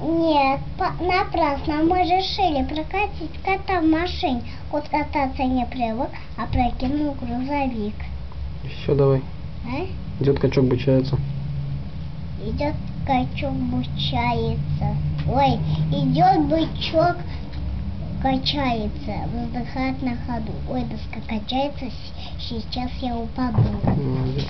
Нет, по- напрасно. Мы решили прокатить кота в машине. Кот кататься не привык, а прокинул грузовик. Еще давай. А? Идет качок бычается. Идет качок бычается. Ой, идет бычок, качается, вздыхает на ходу. Ой, доска качается, сейчас я упаду. Молодец.